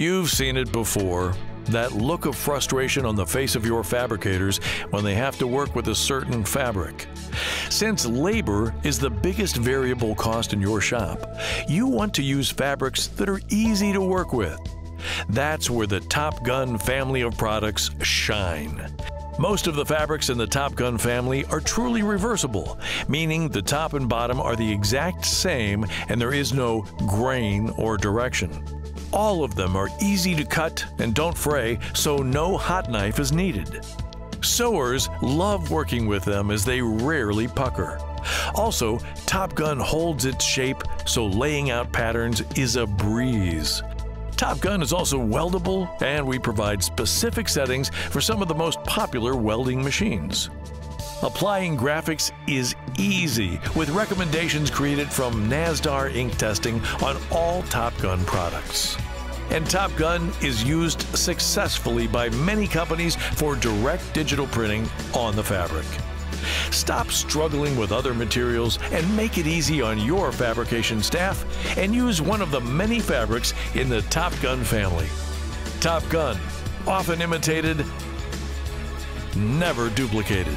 You've seen it before. That look of frustration on the face of your fabricators when they have to work with a certain fabric. Since labor is the biggest variable cost in your shop, you want to use fabrics that are easy to work with. That's where the Top Gun family of products shine. Most of the fabrics in the Top Gun family are truly reversible, meaning the top and bottom are the exact same and there is no grain or direction. All of them are easy to cut and don't fray, so no hot knife is needed. Sewers love working with them as they rarely pucker. Also, Top Gun holds its shape, so laying out patterns is a breeze. Top Gun is also weldable, and we provide specific settings for some of the most popular welding machines. Applying graphics is easy with recommendations created from Nazdar ink testing on all Top Gun products. And Top Gun is used successfully by many companies for direct digital printing on the fabric. Stop struggling with other materials and make it easy on your fabrication staff and use one of the many fabrics in the Top Gun family. Top Gun, often imitated, never duplicated.